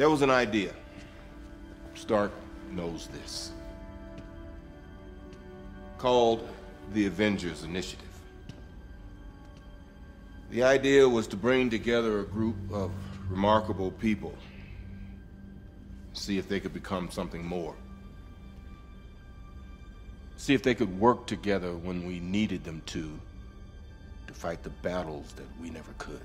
There was an idea. Stark knows this. Called the Avengers Initiative. The idea was to bring together a group of remarkable people. See if they could become something more. See if they could work together when we needed them to, to fight the battles that we never could.